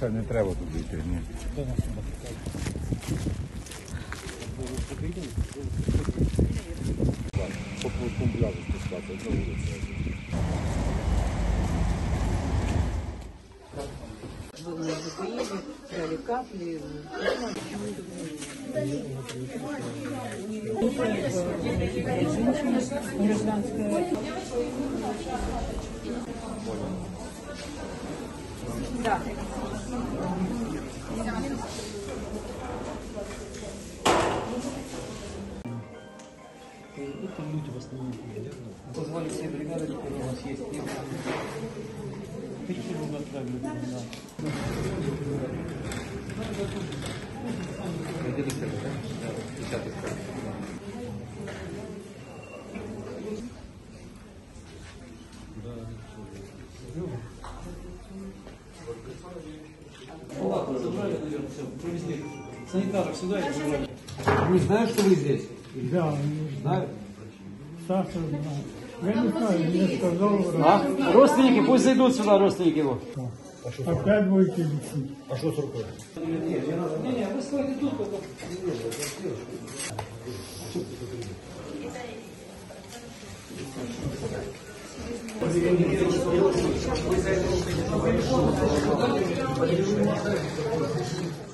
Це не треба туди йти. Ні. По пляжу спускатися, на вулиці. в Киеве, брали капли. Женщина гражданская. Да. Это люди в основном. Позвали все бригады, которые у нас есть. Какие вы отправили? Да. Ладно, забрали, наверное, все, привезли. Санитаров сюда и забрали. Вы знаете, что вы здесь? Да, Знаю. Саша знает. Я не знаю, мне сказал, А? Родственники, пусть зайдут сюда, родственники его. опять будете лечить. Не, не, вы стойте тут только. Thank you.